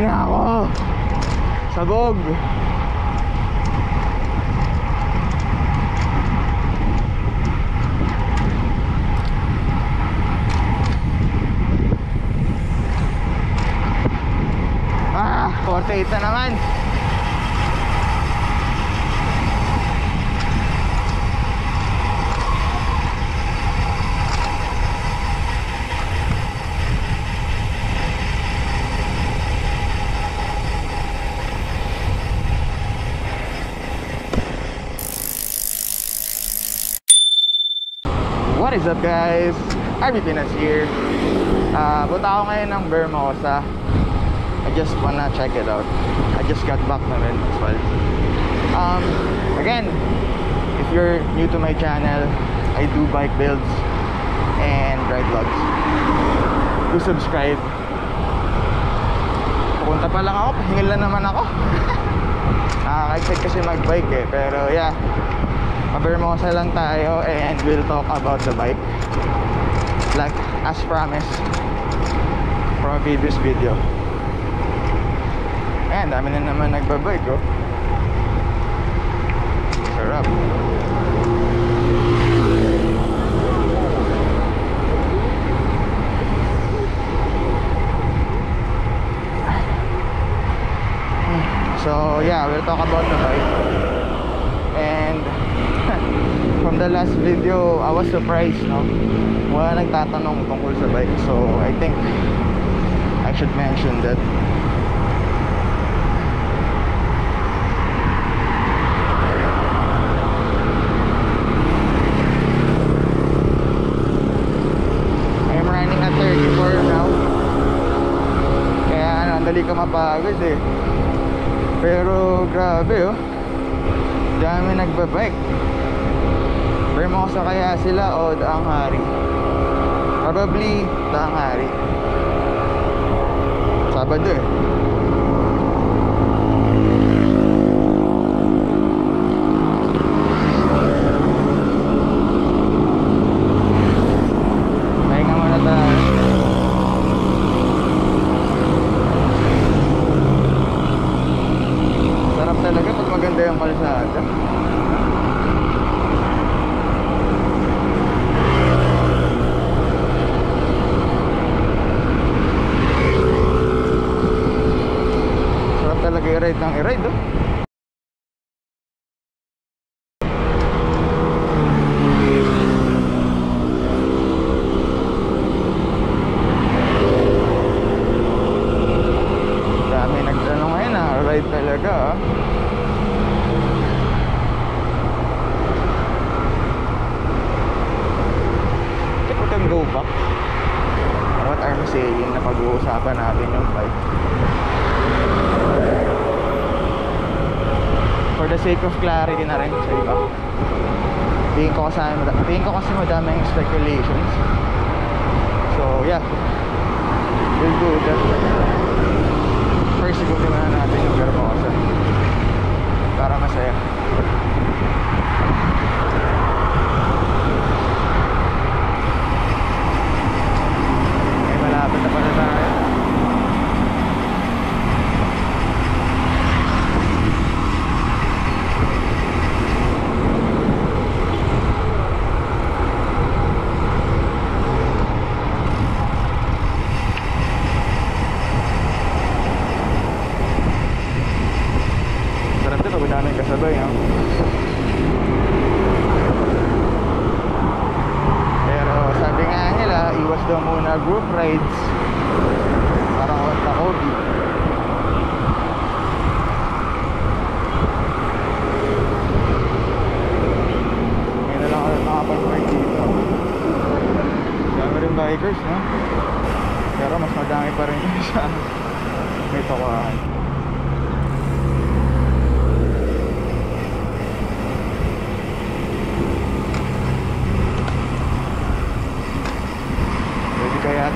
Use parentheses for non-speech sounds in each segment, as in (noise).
Na ako. Sabog. Ah, 48 na naman. What is up guys? RB Pinas here. Uh, punta ako ngayon ng Bermosa. I just wanna check it out. I just got back na rin as well. Um, again, if you're new to my channel, I do bike builds and ride vlogs. Do subscribe. Pupunta pa lang ako, pahingal na naman ako. (laughs) Nakaka-excite kasi mag-bike eh, pero yeah. Pabermosa lang tayo and we'll talk about the bike. Like as promised from a previous video. Ayan dami na naman nagbabike oh sarap so yeah we'll talk about the bike and from the last video I was surprised no? Wala nagtatanong tungkol sa bike. So I think I should mention that I'm running at 34 now. Kaya ano ang dali ka mapagod eh. Pero grabe oh. Dami nagbabike Bermosa kaya sila o Daang Hari? Probably Daang Hari. Sabado eh Pahinga muna tayo Sarap talaga pag maganda yung kalsada Sarap talaga i-ride ng i-ride oh. Dami nagtanong ngayon ah, ride talaga ah. Check we can go back. What are we saying na pag-uusapan natin yung bike? For the sake of clarity na rin sa iba. Tingin ko kasi, tingin ko kasi madaming speculations. So yeah. We'll do that. First, igutin na natin yung Vermosa. Para masaya. Ay, malapit na pala tayo. Sarap daming kasabay, no? Pero sabi nga nila, iwas daw muna group rides. Parang wala na COVID. Ngayon lang ako nakapag-park dito. Dami rin bikers, no? Pero mas madami pa rin (laughs) sa may tukuhan.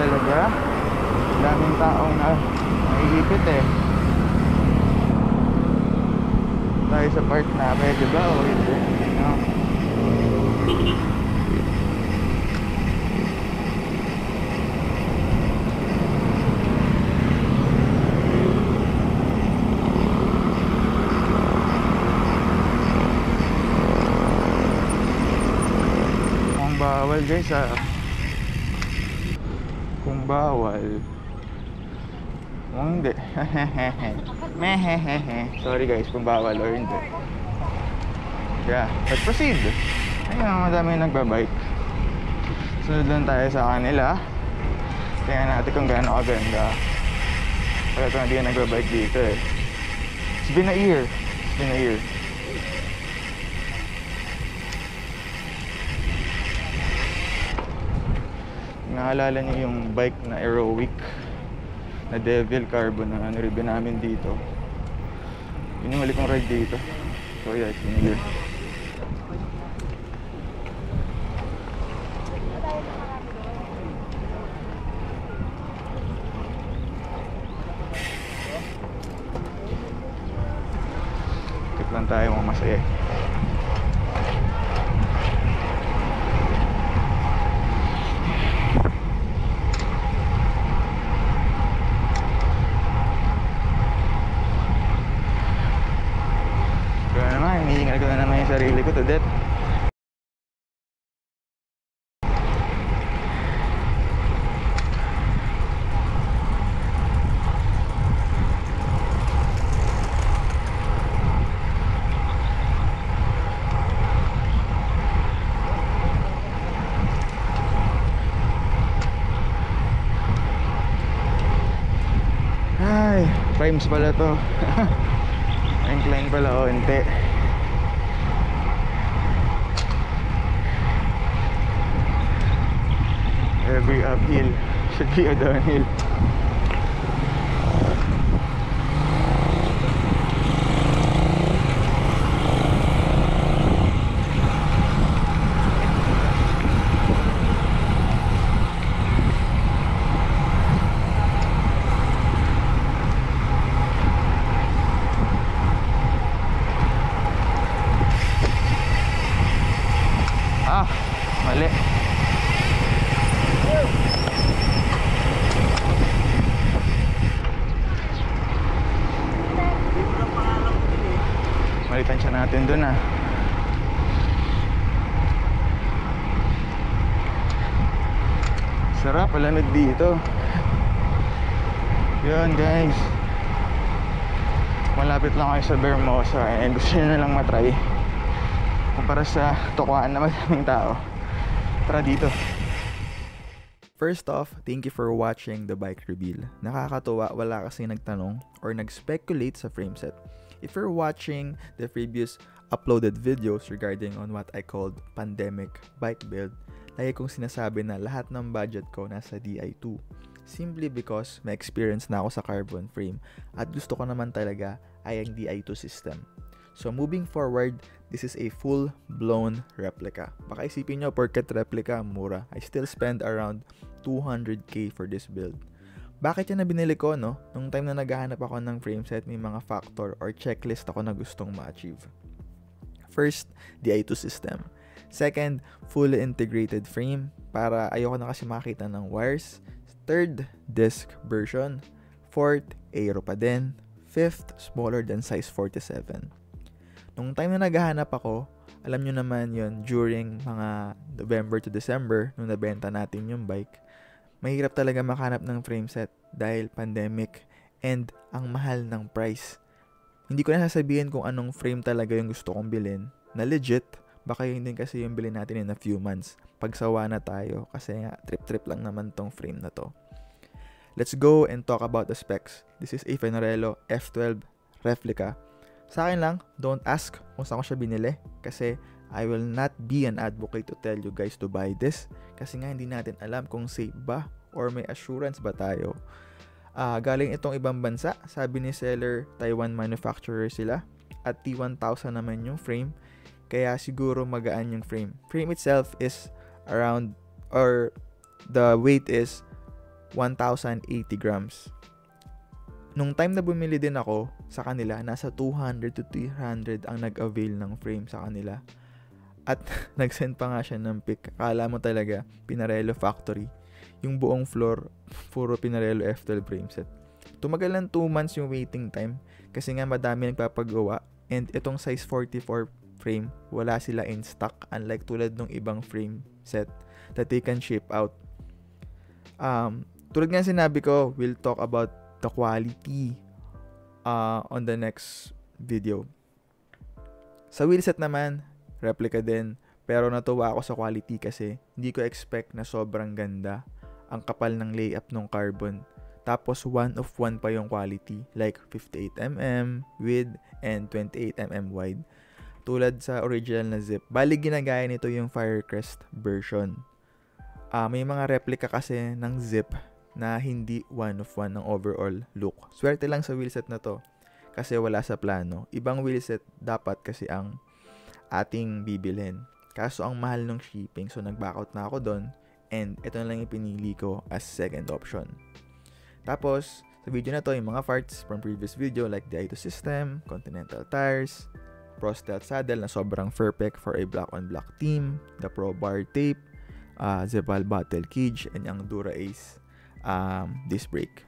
talaga. Daming taong na naiipit eh. Tayo sa part na pwede ba? O hindi. No? bawal guys ah. Hindi. (laughs) Mehehehe. Sorry guys kung bawal or hindi. Yeah, let's proceed. Ayun, madami nagbabike. Sunod lang tayo sa kanila. Tingnan natin kung gaano kaganda. Kaya ito hindi nagbabike dito eh. It's been a year. It's been a year. Naalala niyo yung bike na Aerowick na Devil Carbon na nireview namin dito. Yun yung ulit kong ride dito. So a year. Tikit lang tayo mga masaya. Kaya naman, hinihingal ko na naman yung sarili ko to death. Ay, frames pala to. (laughs) Incline pala o hindi. Every uphill should be a downhill. Dun ah. Sarap, palamig dito. Yun guys. Malapit lang kayo sa Bermosa and gusto nyo na lang matry kumpara sa tukuan na madaming tao. Tara dito. First off, thank you for watching the bike reveal. Nakakatuwa, wala kasi nagtanong or nag-speculate sa frame set. If you're watching the previous uploaded videos regarding on what I called pandemic bike build, lagi kong sinasabi na lahat ng budget ko nasa DI2. Simply because may experience na ako sa carbon frame at gusto ko naman talaga ay ang DI2 system. So moving forward, this is a full-blown replica. Baka isipin nyo, porket replica, mura. I still spend around 200k for this build. Bakit yan na binili ko, no? Nung time na naghahanap ako ng frame set, may mga factor or checklist ako na gustong ma-achieve. First, the i2 system. Second, fully integrated frame para ayoko na kasi makita ng wires. Third, disc version. Fourth, aero pa din. Fifth, smaller than size 47. Nung time na naghahanap ako, alam nyo naman yon during mga November to December, nung nabenta natin yung bike, mahirap talaga makahanap ng frame set dahil pandemic and ang mahal ng price. Hindi ko na sasabihin kung anong frame talaga yung gusto kong bilhin na legit. Baka yun din kasi yung bilhin natin in a few months. Pagsawa na tayo kasi nga trip-trip lang naman tong frame na to. Let's go and talk about the specs. This is a Fenarello F12 replica sa akin lang, don't ask kung saan ko siya binili kasi I will not be an advocate to tell you guys to buy this kasi nga hindi natin alam kung safe ba or may assurance ba tayo. Uh, galing itong ibang bansa, sabi ni seller, Taiwan manufacturer sila at T1000 naman yung frame kaya siguro magaan yung frame. Frame itself is around or the weight is 1080 grams nung time na bumili din ako sa kanila, nasa 200 to 300 ang nag-avail ng frame sa kanila. At (laughs) nag-send pa nga siya ng pic. Akala mo talaga, Pinarello Factory. Yung buong floor, puro Pinarello F12 frame set. Tumagal ng 2 months yung waiting time kasi nga madami nagpapagawa and itong size 44 frame, wala sila in stock unlike tulad ng ibang frame set that they can ship out. Um, tulad nga sinabi ko, we'll talk about the quality uh, on the next video. Sa wheelset naman, replica din. Pero natuwa ako sa quality kasi hindi ko expect na sobrang ganda ang kapal ng layup ng carbon. Tapos one of one pa yung quality like 58mm width and 28mm wide. Tulad sa original na zip. Bali ginagaya nito yung Firecrest version. Uh, may mga replica kasi ng zip na hindi one of one ng overall look. Swerte lang sa wheelset na to kasi wala sa plano. Ibang wheelset dapat kasi ang ating bibilhin. Kaso ang mahal ng shipping so nag-back out na ako doon and ito na lang yung pinili ko as second option. Tapos, sa video na to, yung mga parts from previous video like the Ito system, Continental tires, Pro Stealth saddle na sobrang perfect for a black on black team, the Pro Bar tape, uh, Zeval Battle Cage, and yung Dura Ace um, disc brake.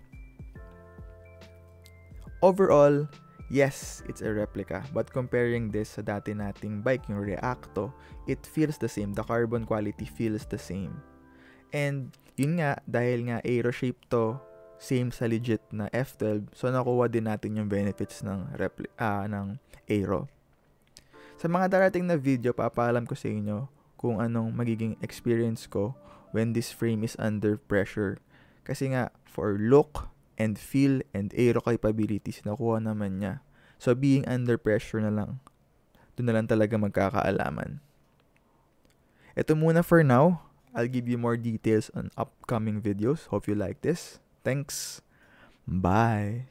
Overall, Yes, it's a replica, but comparing this sa dati nating bike, yung Reacto, it feels the same. The carbon quality feels the same. And yun nga, dahil nga aero shape to, same sa legit na F12, so nakuha din natin yung benefits ng, repli- uh, ng aero. Sa mga darating na video, papaalam ko sa inyo kung anong magiging experience ko when this frame is under pressure. Kasi nga, for look, and feel and aero capabilities nakuha naman niya. So being under pressure na lang. Doon na lang talaga magkakaalaman. Ito muna for now. I'll give you more details on upcoming videos. Hope you like this. Thanks. Bye.